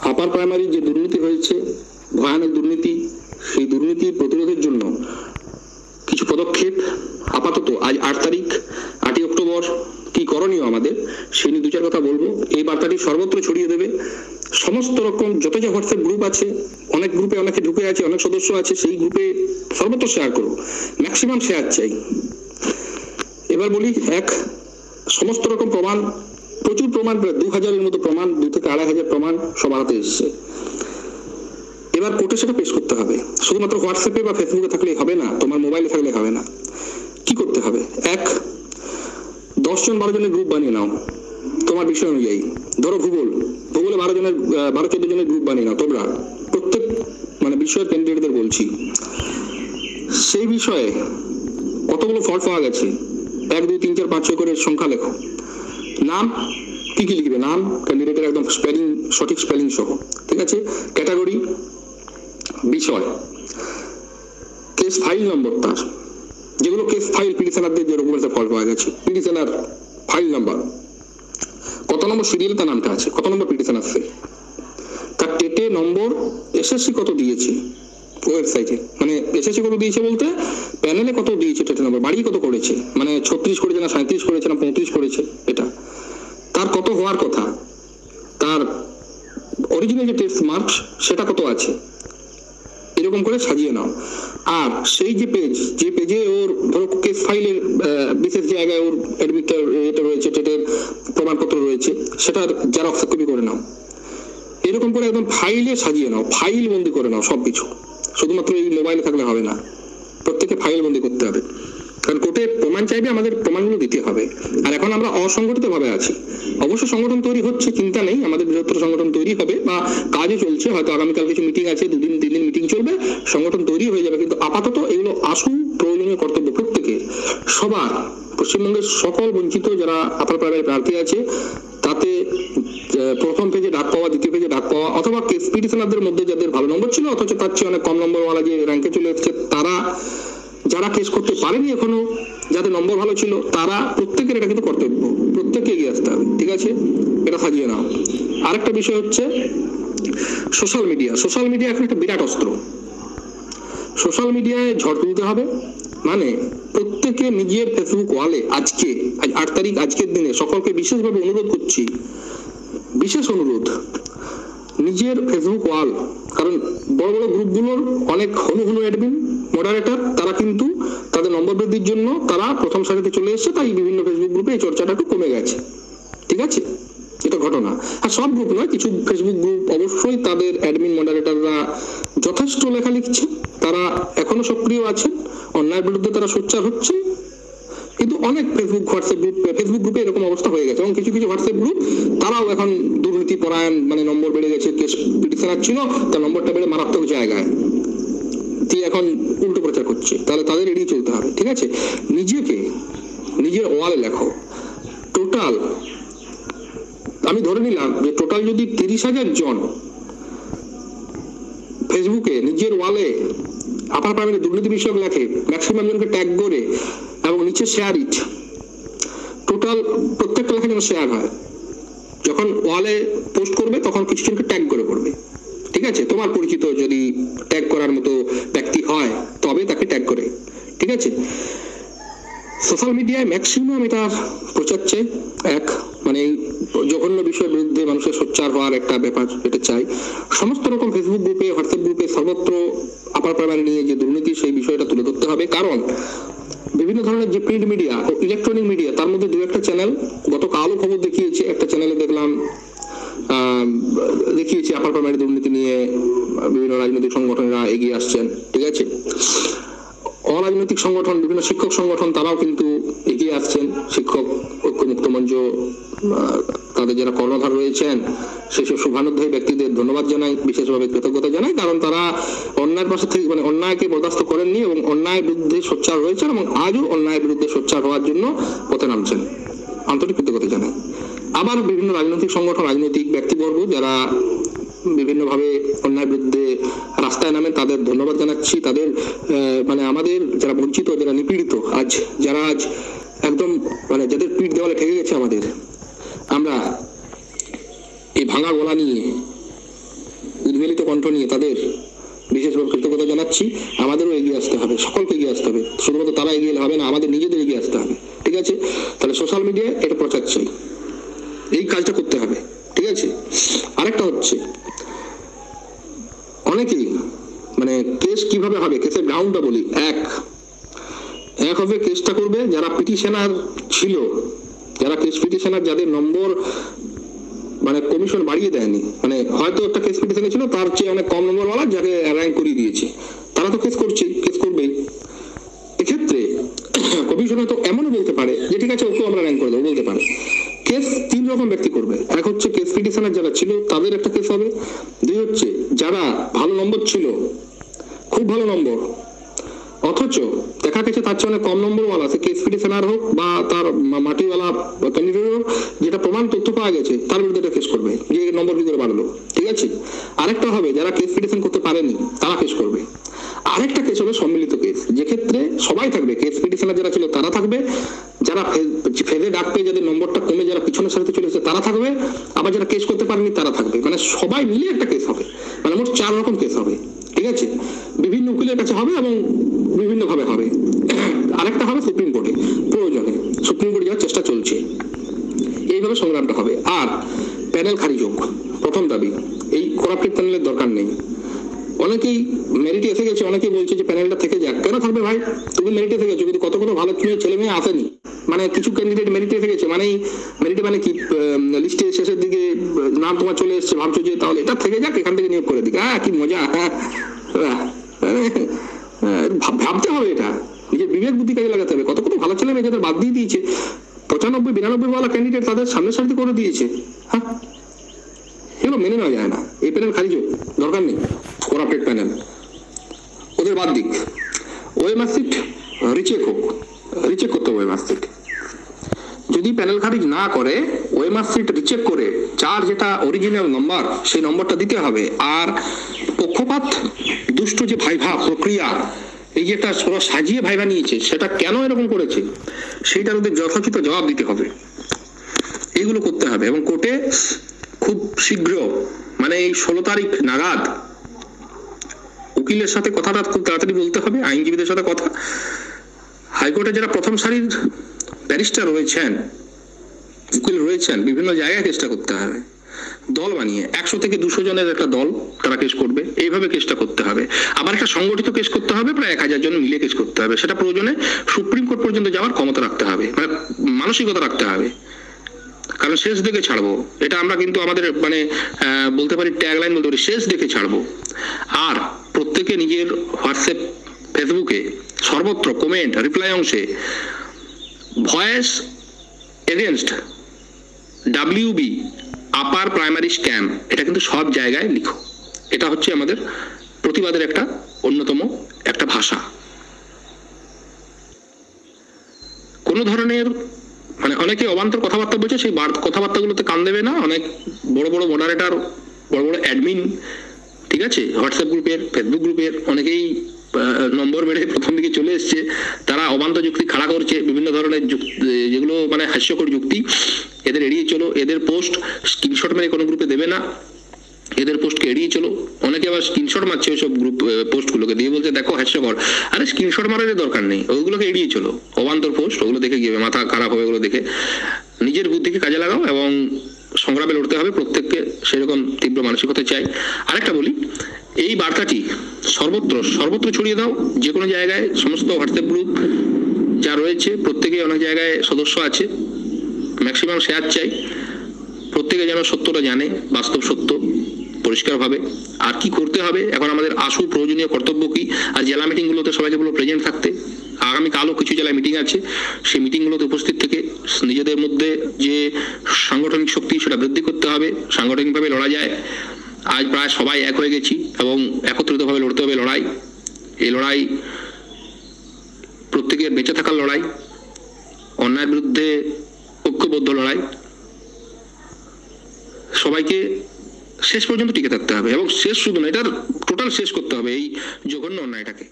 Upper primary যে দুর্নীতি হয়েছে, ভয়ানক দুর্নীতি, সেই দুর্নীতি প্রতিরোধের জন্য কিছু পদক্ষেপ আপাতত আজ আট তারিখ, আটই অক্টোবর, কি করণীয় আমাদের, সেই নিয়ে দু চার কথা বলব। এই বার্তাটি সর্বত্র ছড়িয়ে দেবে। সমস্ত রকম যত যে হোয়াটসঅ্যাপ গ্রুপ আছে, অনেক গ্রুপে অনেকে ঢুকে আছে, অনেক সদস্য আছে, সেই গ্রুপে সর্বত্র শেয়ার করো ম্যাক্সিমাম শেয়ার চাই। এবার বলি, এক, সমস্ত রকম প্রমাণ প্রচুর প্রমাণ, প্রায় দু হাজারের মতো প্রমাণ দু থেকে আড়াই হাজার প্রমাণ সব হাতে এসছে। এবার কোর্টে সেটা পেশ করতে হবে। শুধুমাত্র হোয়াটসঅ্যাপে বা ফেসবুকে থাকলে হবে না, তোমার মোবাইলে থাকলে হবে না। কি করতে হবে? এক, দশ জন বারো জনের গ্রুপ বানিয়ে নাও। তোমার বিষয় অনুযায়ী। ধরো ভূগোল। ভূগোলে বারো জনের বারো চোদ্দ জনের গ্রুপ বানিয়ে নাও, তোমরা। প্রত্যেক মানে বিষয়ের ক্যান্ডিডেটদের বলছি। সেই বিষয়ে কতগুলো ফল্ট পাওয়া গেছে? এক, দুই, তিন, চার, পাঁচ, ছয় করে সংখ্যা লেখো। নাম, কি কি লিখবে? নাম ক্যান্ডিডেটের একদম স্পেলিং সঠিক স্পেলিং সহ, ঠিক আছে? ক্যাটাগরি বিষয়। কেস ফাইল নম্বর তার। যেগুলো কেস ফাইল পিটিশনারদের যে ডকুমেন্টসে ফল পাওয়া গেছে পিটিশনার ফাইল নাম্বার কত নম্বর সিরিয়াল তার নামটা আছে? কত নম্বর পিটিশন আসছে তার টেটে নম্বর এসএসসি কত দিয়েছে? ওয়েবসাইটে মানে এসএসসি কত দিয়েছে বলতে প্যানেলে কত দিয়েছে টেটে নম্বর বাড়ি কত করেছে? মানে ছত্রিশ করেছে না সাঁত্রিশ করেছে না পঁয়ত্রিশ করেছে? এটা। তার কত হওয়ার কথা? তার অরিজিনাল যে টেস্ট মার্কস সেটা কত আছে? এরকম করে সাজিয়ে নাও। আর সেই যে পেজ যে পেজে ওর ধরো কেস ফাইলের বিশেষ জায়গায় ওর অ্যাডমিট এটা রয়েছে টেটের প্রমাণপত্র রয়েছে সেটার জেরক্স কপি করে নাও। এরকম করে একদম ফাইলে সাজিয়ে নাও ফাইল বন্দি করে নাও সব কিছু শুধুমাত্র এই মোবাইলে থাকলে হবে না। প্রত্যেকে ফাইল বন্দি করতে হবে। কারণ কোর্টে প্রমাণ চাইবে আমাদের প্রমাণগুলো দিতে হবে। আর এখন আমরা অসংগঠিত ভাবে আছি। অবশ্য সংগঠন তৈরি হচ্ছে, চিন্তা নেই, আমাদের বৃহত্তর সংগঠন তৈরি হবে বা কাজও চলছে, হয়তো আগামীকাল কিছু মিটিং আছে, দুদিন, তিন দিন মিটিং চলবে, সংগঠন তৈরি হয়ে যাবে। কিন্তু আপাতত এগুলো আসু প্রয়োজনীয় কর্তব্য প্রত্যেকে। সবার, পশ্চিমবঙ্গের সকল বঞ্চিত যারা আপার প্রাইমারি প্রার্থী আছে, তাতে প্রথম পেজে ডাক পাওয়া, দ্বিতীয় পেজে ডাক পাওয়া, অথবা পিটিশনারদের মধ্যে যাদের ভালো নম্বর ছিল, অথচ তার চেয়ে অনেক কম নম্বরওয়ালা যে র্যাঙ্কে চলে এসেছে, তারা যারা কেস করতে পারেনি এখনও, যাদের নম্বর ভালো ছিল, তারা প্রত্যেকের এটা কিন্তু কর্তব্য, প্রত্যেককে এগিয়ে আসতে হবে, ঠিক আছে? এটা সাজিয়ে নাও। আরেকটা বিষয় হচ্ছে সোশ্যাল মিডিয়া সোশ্যাল মিডিয়া এখন একটা বিরাট অস্ত্র। সোশ্যাল মিডিয়ায় ঝড় তুলতে হবে মানে প্রত্যেকে নিজের ফেসবুক ওয়ালে আজকে, আজ আট তারিখ, আজকের দিনে সকলকে বিশেষভাবে অনুরোধ করছি, বিশেষ অনুরোধ, নিজের ফেসবুক ওয়াল কারণ বড় বড় গ্রুপগুলোর অনেক হনু হনু অ্যাডমিন মডারেটর তারা কিন্তু তাদের নম্বর বৃদ্ধির জন্য তারা প্রথম সারিতে চলে এসেছে, তাই বিভিন্ন ফেসবুক গ্রুপে এই চর্চাটা একটু কমে গেছে। ঠিক আছে? এটা ঘটনা। আর সব গ্রুপ নয়, কিছু ফেসবুক গ্রুপ অবশ্যই তাদের অ্যাডমিন মডারেটররা যথেষ্ট লেখা লিখছে, তারা এখনও সক্রিয় আছেন, অন্যায়ের বিরুদ্ধে তারা সোচ্চার হচ্ছে। কিন্তু অনেক ফেসবুক হোয়াটসঅ্যাপ গ্রুপ ফেসবুক গ্রুপে এরকম অবস্থা হয়ে গেছে। এবং কিছু কিছু হোয়াটসঅ্যাপ গ্রুপ তারাও এখন দুর্নীতি পরায়ণ মানে নম্বর বেড়ে গেছে, কেস পিটিশনার ছিল, তার নম্বরটা বেড়ে মারাত্মক জায়গায়। তুই এখন উল্টো প্রচার করছে। তাহলে তাদের এড়িয়ে চলতে হবে, ঠিক আছে? নিজেকে, নিজের ওয়ালে লেখো। টোটাল, আমি ধরে নিলাম যে টোটাল যদি তিরিশ হাজার জন ফেসবুকে নিজের ওয়ালে, আপার প্রাইমারি দুর্নীতি বিষয়ক লেখে ম্যাক্সিমাম জনকে ট্যাগ করে এবং নিচে শেয়ার ইট টোটাল প্রত্যেকটা লেখা যেন শেয়ার হয়। যখন ওয়ালে পোস্ট করবে, তখন কিছু জনকে ট্যাগ করে করবে ঠিক আছে? তোমার পরিচিত যদি ট্যাগ করার মতো ব্যক্তি হয়, তবে তাকে ট্যাগ করে। ঠিক আছে? সোশ্যাল মিডিয়ায় ম্যাক্সিমাম এটা প্রচার চাই এক মানে জঘন্য বিষয়ের বিরুদ্ধে মানুষের সোচ্চার হওয়ার একটা ব্যাপার এটা চাই। সমস্ত রকম ফেসবুক গ্রুপে হোয়াটসঅ্যাপ গ্রুপে সর্বত্র আপার প্রাইমারি নিয়ে যে দুর্নীতি, সেই বিষয়টা তুলে ধরতে হবে। কারণ বিভিন্ন ধরনের যে প্রিন্ট মিডিয়া ও ইলেকট্রনিক মিডিয়া তার মধ্যে দু একটা চ্যানেল গতকালও খবর দেখিয়েছে। একটা চ্যানেলে দেখলাম দেখিয়েছে, আপার প্রাইমারি দুর্নীতি নিয়ে বিভিন্ন রাজনৈতিক সংগঠনেরা এগিয়ে আসছেন, ঠিক আছে? অরাজনৈতিক সংগঠন, বিভিন্ন শিক্ষক সংগঠন, তারাও কিন্তু এগিয়ে আসছেন। শিক্ষক ঐক্য মুক্ত মঞ্চ তাদের যারা কর্ণধার রয়েছেন, সেসব শুভানুধ্যায়ী ব্যক্তিদের ধন্যবাদ জানাই, বিশেষভাবে কৃতজ্ঞতা জানাই, কারণ তারা অন্যায়ের পাশে থেকে মানে অন্যায়কে বরদাস্ত করেননি এবং অন্যায়ের বিরুদ্ধে সোচ্চার রয়েছেন এবং আজও অন্যায়ের বিরুদ্ধে সোচ্চার হওয়ার জন্য পথে নামছেন। আন্তরিক কৃতজ্ঞতা জানাই। আবার বিভিন্ন রাজনৈতিক সংগঠন, রাজনৈতিক ব্যক্তিবর্গ যারা বিভিন্নভাবে অন্যায়ের বিরুদ্ধে রাস্তায় নামে, তাদের ধন্যবাদ জানাচ্ছি। তাদের মানে আমাদের যারা বঞ্চিত, যারা নিপীড়িত, আজ, যারা আজ একদম মানে যাদের পিঠ দেওয়ালে ঠেকে গেছে আমাদের, আমরা এই ভাঙা গলা নিয়ে, উদ্বেলিত কণ্ঠ নিয়ে তাদের বিশেষভাবে কৃতজ্ঞতা জানাচ্ছি। আমাদেরও এগিয়ে আসতে হবে, সকলকে এগিয়ে আসতে হবে। শুধুমাত্র তারা এগিয়ে হবে না, আমাদের নিজেদের এগিয়ে আসতে হবে। আছে, তাহলে সোশ্যাল মিডিয়ায় এটা প্রচার চাই এই কাজটা করতে হবে, ঠিক আছে? আরেকটা হচ্ছে, অনেকেই মানে কেস কীভাবে হবে কেসের গ্রাউন্ডটা বলি। এক এক হবে কেসটা করবে, যারা পিটিশনার ছিল, যারা কেস পিটিশনার যাদের নম্বর মানে কমিশন বাড়িয়ে দেয়নি মানে হয়তো একটা কেস পিটিশনে ছিল, তার চেয়ে অনেক কম নম্বরওয়ালা যাকে র্যাঙ্ক করিয়ে দিয়েছে। তারা তো কেস করছে কেস করবেই। কমিশন হয়তো এমনও বলতে পারে যে ঠিক আছে, ওকেও আমরা র্যাঙ্ক করে দেবো, বলতে পারে। কেস তিন রকম ব্যক্তি করবে। এক হচ্ছে কেস পিটিশনার যারা ছিল, তাদের একটা কেস হবে। দুই হচ্ছে, যারা ভালো নম্বর ছিল, খুব ভালো নম্বর অথচ দেখা গেছে তার চেয়ে অনেক কম নম্বরওয়ালা, সে কেস পিটিশনার হোক বা তার মাটিওয়ালা ক্যান্ডিডেট হোক, যেটা প্রমাণ তথ্য পাওয়া গেছে, তার বিরুদ্ধে একটা কেস করবে। যে নম্বর কি করে বাড়লো, ঠিক আছে? আরেকটা হবে, যারা কেস পিটিশন করতে পারেনি, তারা কেস করবে। আরেকটা কেস হবে সম্মিলিত কেস যেক্ষেত্রে সবাই থাকবে কেস পিটিশনার যারা ছিল, তারা থাকবে। যারা ফেলে ডাক পেয়ে যাদের নম্বরটা কমে, যারা পিছনের সাথে চলে এসেছে, তারা থাকবে। আবার যারা কেস করতে পারেনি, তারা থাকবে। মানে সবাই মিলে একটা কেস হবে। মানে মোট চার রকম কেস হবে। ঠিক আছে? বিভিন্ন উকিলের কাছে হবে এবং বিভিন্ন ভাবে হবে। আরেকটা হবে সুপ্রিম কোর্টে, প্রয়োজনে। সুপ্রিম কোর্টে যাওয়ার চেষ্টা চলছে। এইভাবে সংগ্রামটা হবে। আর প্যানেল খারিজ হোক প্রথম দাবি, এই করাপ্টেড প্যানেলের দরকার নেই। অনেকেই মেরিটে এসে গেছে, অনেকেই বলছে যে প্যানেলটা থেকে যাক। কেন থাকবে ভাই? তুমি মেরিটে এসে গেছো, কিন্তু কত কত ভালো ছেলে মেয়ে আসেনি? মানে কিছু ক্যান্ডিডেট মেরিটে এসে গেছে মানে মেরিটে মানে কি লিস্টে শেষের দিকে নাম তোমার চলে এসেছে, ভাবছ যে তাহলে এটা থেকে যাক, এখান থেকে নিয়োগ করে দিক। হ্যাঁ কি মজা হ্যাঁ। ভাবতে হবে এটা। নিজের বিবেক বুদ্ধি কাজে লাগাতে হবে। কত কত ভালো ছেলে মেয়ে যাদের বাদ দিয়ে দিয়েছে, পঁচানব্বই, বিরানব্বই ওয়ালা ক্যান্ডিডেট তাদের সামনে সারিতে করে দিয়েছে। হ্যাঁ। এগুলো মেনে নেওয়া যায় না। এই প্যানেল খারিজ দরকার নেই। করাপ্টেড প্যানেল ওদের বাদ দিক। মার্কশিট রিচেক হোক রিচেক করতে হবে মার্কশিট যদি প্যানেল খারিজ না করে ওই মার্কশিট রিচেক করে যার যেটা অরিজিনাল নম্বর সেই নম্বরটা দিতে হবে। আর পক্ষপাত, দুষ্ট যে ভাইভা, প্রক্রিয়া, এই যে একটা সাজিয়ে ভাইভা নিয়েছে, সেটা কেন এরকম করেছে? সেইটার ওদের যথাযথ জবাব দিতে হবে। এইগুলো করতে হবে এবং কোর্টে খুব শীঘ্র মানে এই ষোলো তারিখ নাগাদ উকিলের সাথে কথাটা খুব তাড়াতাড়ি বলতে হবে, আইনজীবীদের সাথে কথা। হাইকোর্টে যারা প্রথম সারির ব্যারিস্টার রয়েছেন উকিল রয়েছেন, বিভিন্ন জায়গায় কেসটা করতে হবে। দল বানিয়ে, একশো থেকে দুশো জনের একটা দল তারা কেস করবে, এইভাবে কেসটা করতে হবে। আবার একটা সংগঠিত কেস করতে হবে, প্রায় এক হাজার জন মিলে কেস করতে হবে। সেটা প্রয়োজনে সুপ্রিম কোর্ট পর্যন্ত যাওয়ার ক্ষমতা রাখতে হবে মানে মানসিকতা রাখতে হবে। কারণ শেষ দেখে ছাড়বো, এটা আমরা কিন্তু আমাদের মানে বলতে পারি ট্যাগলাইন বলতে পারি, শেষ দেখে ছাড়বো। আর প্রত্যেকে নিজের হোয়াটসঅ্যাপ ফেসবুকে সর্বত্র কমেন্ট রিপ্লাই অংশে voice against WB upper primary scam এটা কিন্তু সব জায়গায় লিখো। এটা হচ্ছে আমাদের প্রতিবাদের একটা অন্যতম একটা ভাষা। কোনো ধরনের মানে অনেকে অবান্তর কথাবার্তা বলছে, সেই বার- কথাবার্তাগুলোতে কান দেবে না। অনেক বড় বড় মডারেটর বড় বড় অ্যাডমিন ঠিক আছে? হোয়াটসঅ্যাপ গ্রুপের ফেসবুক গ্রুপের অনেকেই নম্বর বেড়ে প্রথম দিকে চলে এসছে। তারা অবান্ত যুক্তি খাড়া করছে, বিভিন্ন ধরনের যেগুলো মানে হাস্যকর যুক্তি। এদের এড়িয়ে চলো, এদের পোস্ট স্ক্রিনশট মেরে কোনো গ্রুপে দেবে না। এদের পোস্টকে এড়িয়ে চলো। অনেকে আবার স্ক্রিনশট মারছে ওইসব গ্রুপ পোস্টগুলোকে দিয়ে বলছে, দেখো, হাস্যকর। আরে স্ক্রিনশট মারার দরকার নেই। ওইগুলোকে এড়িয়ে চলো। অবান্তর পোস্ট ওগুলো দেখে গিয়ে মাথা খারাপ হবে ওগুলো দেখে। নিজের বুদ্ধিকে কাজে লাগাও এবং সংগ্রামে লড়তে হবে। প্রত্যেককে সেরকম তীব্র মানসিকতা চাই। আরেকটা বলি এই বার্তাটি সর্বত্র সর্বত্র ছড়িয়ে দাও, যে কোনো জায়গায়, সমস্ত হোয়াটসঅ্যাপ গ্রুপ যা রয়েছে প্রত্যেকে অনেক জায়গায় সদস্য আছে। ম্যাক্সিমাম শেয়ার চাই। প্রত্যেকে যেন সত্যটা জানে, বাস্তব সত্য, পরিষ্কারভাবে। আর কি করতে হবে? এখন আমাদের আসল প্রয়োজনীয় কর্তব্য কি? আর জেলা মিটিংগুলোতে সবাইকে বলো প্রেজেন্ট থাকতে। আগামীকালও কিছু জেলায় মিটিং আছে। সেই মিটিংগুলোতে উপস্থিত থেকে নিজেদের মধ্যে যে সাংগঠনিক শক্তি, সেটা বৃদ্ধি করতে হবে। সাংগঠনিকভাবে লড়া যায়। আজ প্রায় সবাই এক হয়ে গেছি এবং একত্রিতভাবে লড়তে হবে লড়াই। এই লড়াই প্রত্যেকের বেঁচে থাকার লড়াই, অন্যায়ের বিরুদ্ধে ঐক্যবদ্ধ লড়াই। সবাইকে শেষ পর্যন্ত টিকে থাকতে হবে এবং শেষ শুধু না এটার টোটাল শেষ করতে হবে এই জঘন্য অন্যায়টাকে।